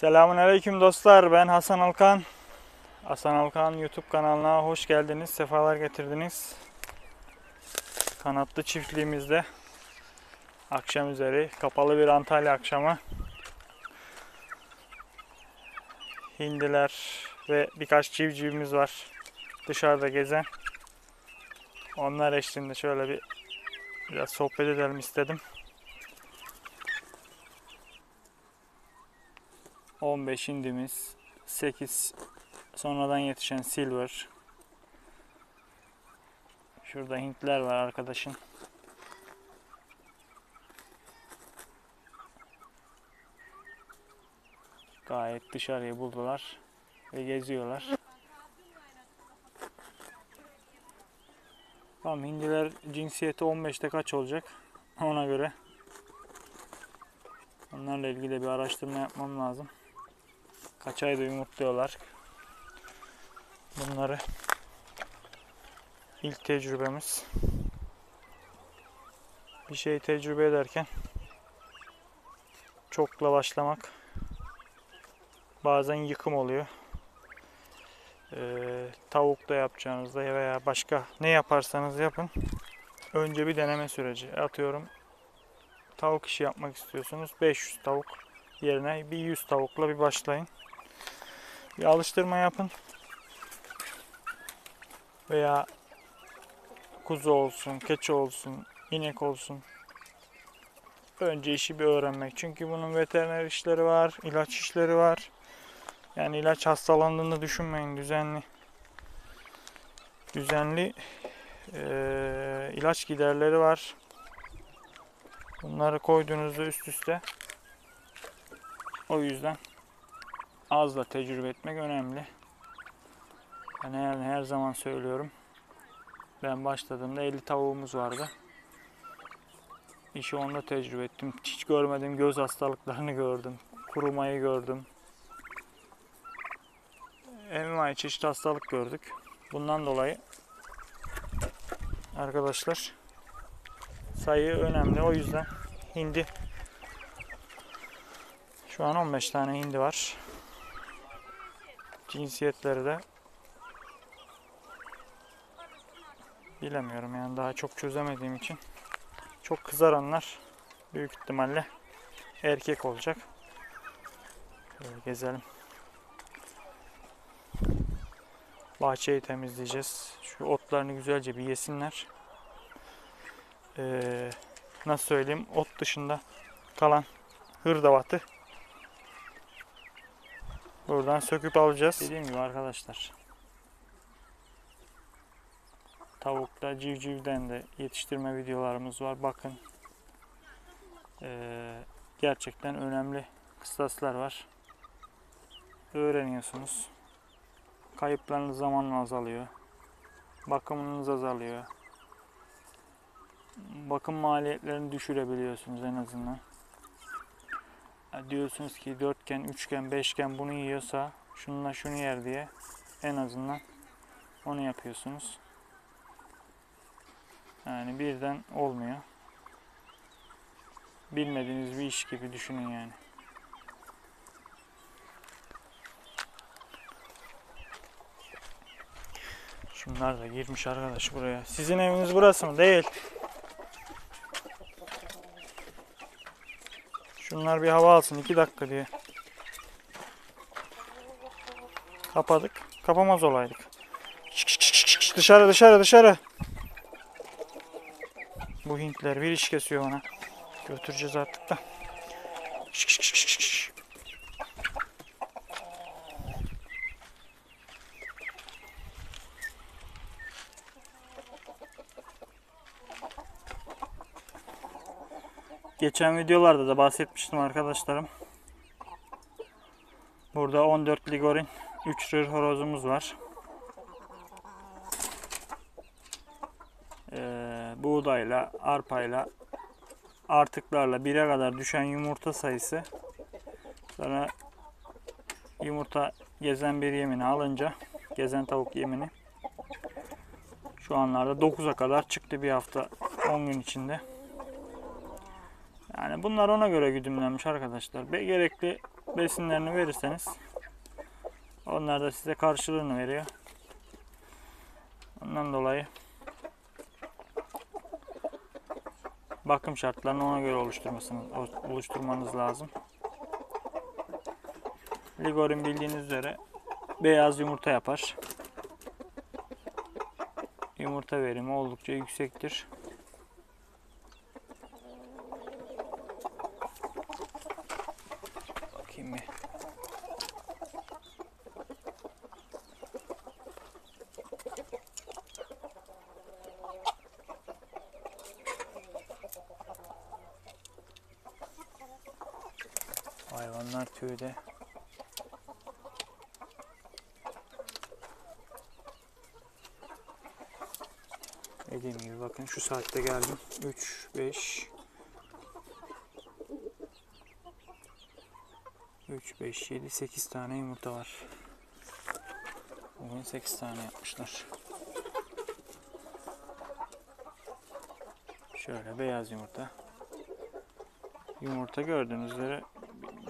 Selamun Aleyküm dostlar. Ben Hasan Alkan. Hasan Alkan YouTube kanalına hoş geldiniz. Sefalar getirdiniz. Kanatlı çiftliğimizde akşam üzeri kapalı bir Antalya akşamı hindiler ve birkaç civcivimiz var dışarıda gezen. Onlar eşliğinde şöyle bir biraz sohbet edelim istedim. 15 indimiz, 8 sonradan yetişen silver. Şurada Hintler var arkadaşın. Gayet dışarıyı buldular ve geziyorlar. Tamam hindiler cinsiyeti 15'te kaç olacak? Ona göre onlarla ilgili bir araştırma yapmam lazım. Kaç ayda yumurtluyorlar. Bunları ilk tecrübemiz. Bir şey tecrübe ederken çokla başlamak bazen yıkım oluyor. Ee, tavuk da yapacağınızda veya başka ne yaparsanız yapın. Önce bir deneme süreci. Atıyorum tavuk işi yapmak istiyorsunuz. 500 tavuk yerine bir 100 tavukla bir başlayın. Bir alıştırma yapın. Veya kuzu olsun, keçi olsun, inek olsun. Önce işi bir öğrenmek. Çünkü bunun veteriner işleri var, ilaç işleri var. Yani ilaç hastalandığında düşünmeyin düzenli. Düzenli eee, ilaç giderleri var. Bunları koyduğunuzda üst üste. O yüzden az da tecrübe etmek önemli. Ben her, her zaman söylüyorum. Ben başladığımda 50 tavuğumuz vardı. İşi onda tecrübe ettim. Hiç görmediğim göz hastalıklarını gördüm. Kurumayı gördüm. Envai çeşit hastalık gördük. Bundan dolayı arkadaşlar sayı önemli. O yüzden hindi şu an 15 tane hindi var. Cinsiyetleri de bilemiyorum yani daha çok çözemediğim için. Çok kızaranlar büyük ihtimalle erkek olacak. Şöyle gezelim. Bahçeyi temizleyeceğiz. Şu otlarını güzelce bir yesinler. Ee, nasıl söyleyeyim? Ot dışında kalan hırdavatı buradan söküp alacağız. Dediğim gibi arkadaşlar. Tavukta civcivden de yetiştirme videolarımız var. Bakın. Ee, gerçekten önemli kıstaslar var. Öğreniyorsunuz. Kayıplarınız zamanla azalıyor. Bakımınız azalıyor. Bakım maliyetlerini düşürebiliyorsunuz en azından. Diyorsunuz ki dörtgen, üçgen, beşgen bunu yiyorsa şununla şunu yer diye en azından onu yapıyorsunuz. Yani birden olmuyor. Bilmediğiniz bir iş gibi düşünün yani. Şunlar da girmiş arkadaş buraya. Sizin eviniz burası mı? Değil. Şunlar bir hava alsın 2 dakika diye. Kapadık. Kapamaz olaydık. Dışarı dışarı dışarı. Bu Hintler bir iş kesiyor bana. Götüreceğiz artık da. Şık şık şık. Geçen videolarda da bahsetmiştim arkadaşlarım. Burada 14 ligorin 3 rır horozumuz var. Ee, buğdayla, arpayla, artıklarla 1'e kadar düşen yumurta sayısı sonra yumurta gezen bir yemini alınca gezen tavuk yemini şu anlarda 9'a kadar çıktı bir hafta 10 gün içinde. Yani bunlar ona göre güdümlenmiş arkadaşlar. Be gerekli besinlerini verirseniz onlar da size karşılığını veriyor. Ondan dolayı bakım şartlarını ona göre oluşturmasınız, oluşturmanız lazım. Ligorin bildiğiniz üzere beyaz yumurta yapar. Yumurta verimi oldukça yüksektir. Bakayım bir. Hayvanlar tüyde. Dediğim gibi bakın şu saatte geldim. 3, 5, 3, 5, 7, 8 tane yumurta var. Bugün 8 tane yapmışlar. Şöyle beyaz yumurta. Yumurta gördüğünüz üzere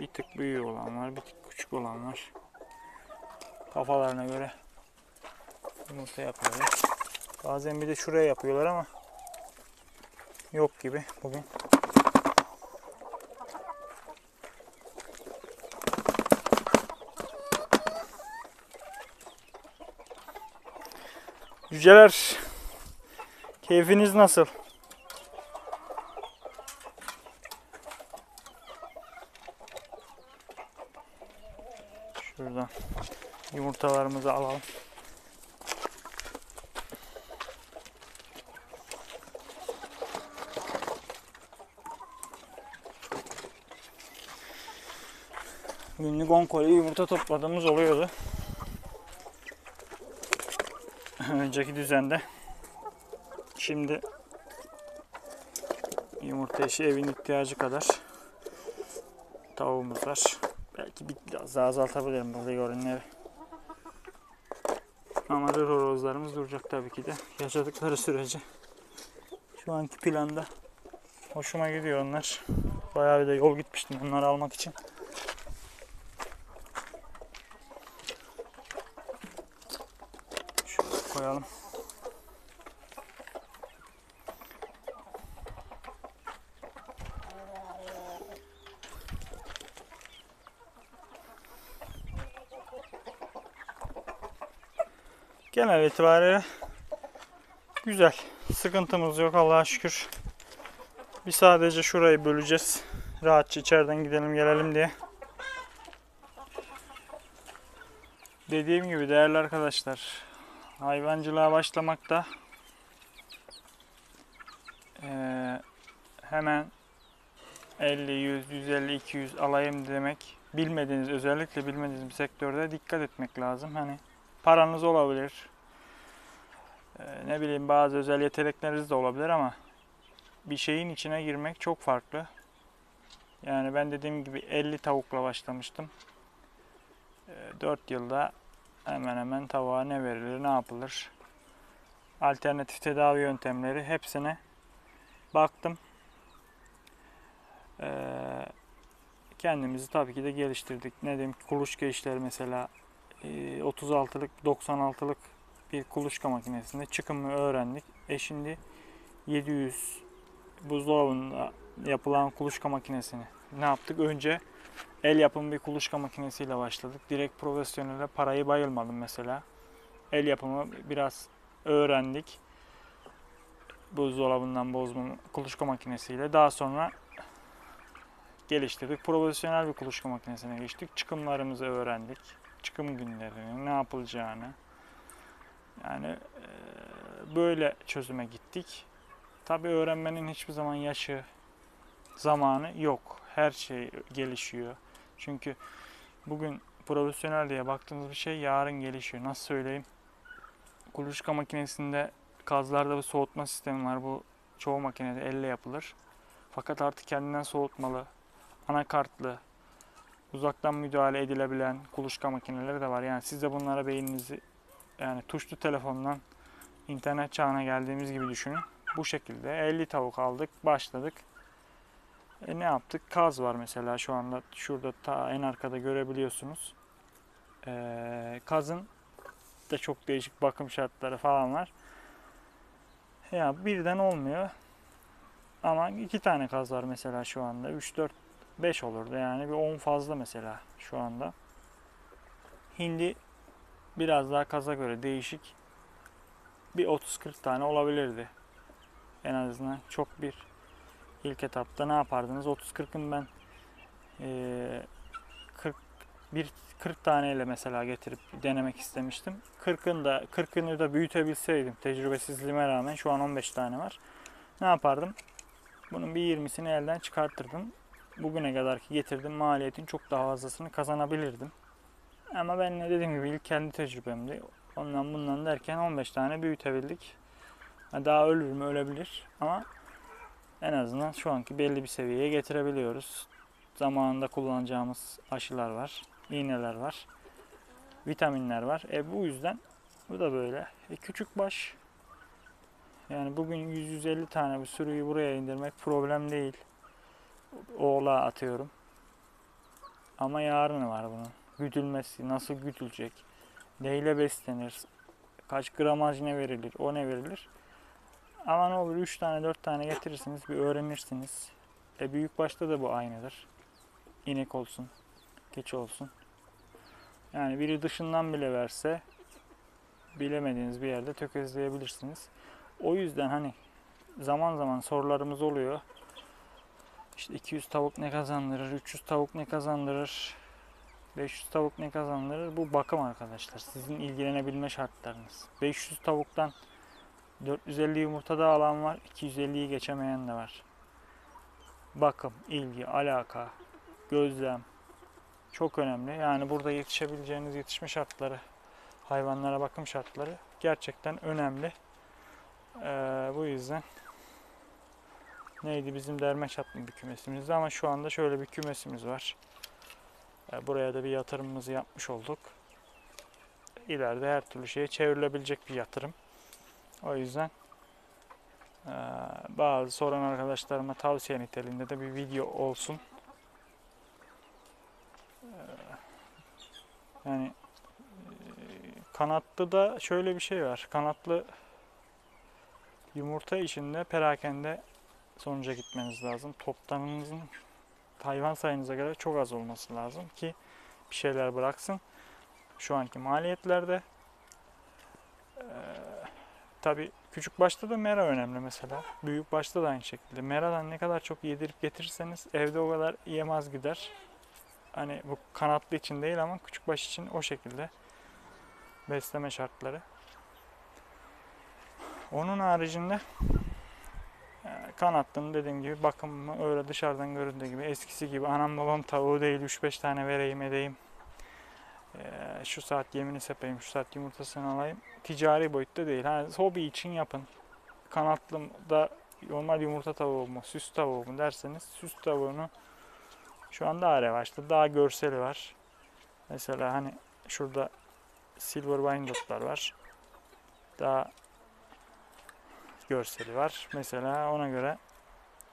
bir tık büyüğü olan var, bir tık küçük olan var. Kafalarına göre yumurta yapıyorlar. Bazen bir de şuraya yapıyorlar ama yok gibi bugün. Cüceler keyfiniz nasıl? Yumurtalarımızı alalım. Günlük 10 koli yumurta topladığımız oluyordu. Önceki düzende. Şimdi yumurta işi evin ihtiyacı kadar tavuğumuz var. Belki bir biraz daha azaltabilirim burada görünleri. Ama rır horozlarımız duracak tabii ki de. Yaşadıkları sürece. Şu anki planda hoşuma gidiyor onlar. Bayağı bir de yol gitmiştim onları almak için. Şöyle koyalım. Genel itibariyle güzel. Sıkıntımız yok Allah'a şükür. Bir sadece şurayı böleceğiz. Rahatça içeriden gidelim gelelim diye. Dediğim gibi değerli arkadaşlar hayvancılığa başlamakta eee, hemen 50, 100, 150, 200 alayım demek bilmediğiniz özellikle bilmediğiniz bir sektörde dikkat etmek lazım. Hani paranız olabilir. Eee, ne bileyim bazı özel yetenekleriniz de olabilir ama bir şeyin içine girmek çok farklı. Yani ben dediğim gibi 50 tavukla başlamıştım. 4 yılda hemen hemen tavuğa ne verilir, ne yapılır? Alternatif tedavi yöntemleri hepsine baktım. Ee, kendimizi tabii ki de geliştirdik. Ne diyeyim kuluçka işleri mesela e, 36'lık 96'lık bir kuluçka makinesinde çıkımı öğrendik. E şimdi 700 buzdolabında yapılan kuluçka makinesini ne yaptık? Önce el yapımı bir kuluçka makinesiyle başladık. Direkt profesyonelde parayı bayılmadım mesela. El yapımı biraz öğrendik. Buzdolabından bozma kuluçka makinesiyle. Daha sonra geliştirdik. Profesyonel bir kuluçka makinesine geçtik. Çıkımlarımızı öğrendik. Çıkım günlerini, ne yapılacağını. Yani böyle çözüme gittik. Tabii öğrenmenin hiçbir zaman yaşı, zamanı yok. Her şey gelişiyor. Çünkü bugün profesyonel diye baktığınız bir şey yarın gelişiyor. Nasıl söyleyeyim? Kuluçka makinesinde kazlarda bir soğutma sistemi var. Bu çoğu makinede elle yapılır. Fakat artık kendinden soğutmalı, anakartlı, uzaktan müdahale edilebilen kuluçka makineleri de var. Yani siz de bunlara beyninizi yani tuşlu telefondan internet çağına geldiğimiz gibi düşünün. Bu şekilde 50 tavuk aldık, başladık. E ne yaptık? Kaz var mesela şu anda şurada ta en arkada görebiliyorsunuz. Ee, kazın da çok değişik bakım şartları falan var. Ya birden olmuyor. Ama iki tane kaz var mesela şu anda. 3 4 5 olurdu yani bir 10 fazla mesela şu anda. Hindi biraz daha kaza göre değişik. Bir 30-40 tane olabilirdi. En azından çok bir ilk etapta ne yapardınız? 30-40'ın ben eee 40 bir 40 taneyle mesela getirip denemek istemiştim. 40'ın da 40'ını da büyütebilseydim tecrübesizliğime rağmen şu an 15 tane var. Ne yapardım? Bunun bir 20'sini elden çıkartırdım. Bugüne kadarki getirdim maliyetin çok daha fazlasını kazanabilirdim. Ama ben ne dediğim gibi ilk kendi tecrübemdi. Ondan bundan derken 15 tane büyütebildik. Ha, Daha ölür mü ölebilir ama en azından şu anki belli bir seviyeye getirebiliyoruz. Zamanında kullanacağımız aşılar var, iğneler var, vitaminler var. E bu yüzden bu da böyle. E küçük baş yani bugün 100-150 tane bir sürüyü buraya indirmek problem değil. Oğlağa atıyorum. Ama yarını var bunun. Güdülmesi, nasıl güdülecek, neyle beslenir, kaç gramaj ne verilir, o ne verilir. Ama ne olur 3 tane 4 tane getirirsiniz bir öğrenirsiniz. E büyük başta da bu aynıdır. İnek olsun, keçi olsun. Yani biri dışından bile verse bilemediğiniz bir yerde tökezleyebilirsiniz. O yüzden hani zaman zaman sorularımız oluyor. İşte 200 tavuk ne kazandırır, 300 tavuk ne kazandırır, 500 tavuk ne kazandırır? Bu bakım arkadaşlar. Sizin ilgilenebilme şartlarınız. 500 tavuktan 450 yumurta da alan var, 250'yi geçemeyen de var. Bakım, ilgi, alaka, gözlem çok önemli. Yani burada yetişebileceğiniz yetişme şartları, hayvanlara bakım şartları gerçekten önemli. Ee, bu yüzden neydi bizim derme çatlı bir kümesimizdi ama şu anda şöyle bir kümesimiz var. Ee, buraya da bir yatırımımızı yapmış olduk. İleride her türlü şeye çevrilebilecek bir yatırım. O yüzden ee, bazı soran arkadaşlarıma tavsiye niteliğinde de bir video olsun. Ee, yani e, kanatlı da şöyle bir şey var. Kanatlı yumurta içinde perakende sonuca gitmeniz lazım. Toptanınızın hayvan sayınıza göre çok az olması lazım ki bir şeyler bıraksın. Şu anki maliyetlerde ee, tabi küçük başta da mera önemli mesela. Büyük başta da aynı şekilde. Meradan ne kadar çok yedirip getirirseniz evde o kadar yemez gider. Hani bu kanatlı için değil ama küçük baş için o şekilde besleme şartları. Onun haricinde e, kanatlının dediğim gibi bakımı öyle dışarıdan göründüğü gibi eskisi gibi anam babam tavuğu değil 3-5 tane vereyim edeyim. E, şu saat yemini sepeyim, şu saat yumurtasını alayım. Ticari boyutta değil. Ha, hobi için yapın. Kanatlı da normal yumurta tavuğu mu, süs tavuğu mu derseniz süs tavuğunu şu an daha revaçta, daha görseli var. Mesela hani şurada Silver Wyandott'lar var. Daha görseli var. Mesela ona göre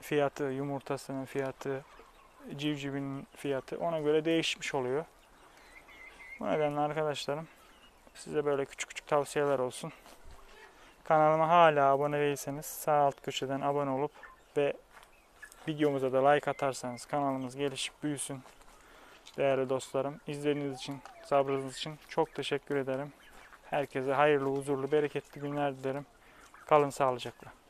fiyatı, yumurtasının fiyatı, civcivin fiyatı ona göre değişmiş oluyor. Bu nedenle arkadaşlarım size böyle küçük küçük tavsiyeler olsun. Kanalıma hala abone değilseniz sağ alt köşeden abone olup ve videomuza da like atarsanız kanalımız gelişip büyüsün. Değerli dostlarım, izlediğiniz için, sabrınız için çok teşekkür ederim. Herkese hayırlı, huzurlu, bereketli günler dilerim. Kalın sağlıcakla.